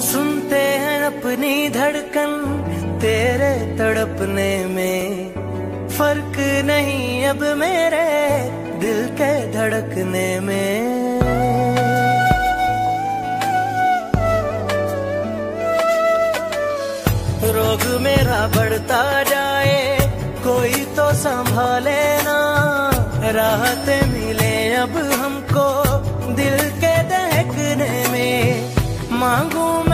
सुनते हैं अपनी धड़कन तेरे तड़पने में। फ़र्क नहीं अब मेरे दिल के धड़कने में। रोग मेरा बढ़ता जाए, कोई तो संभाले ना। राहत मिले अब हमको दिल के दहकने में। मांगू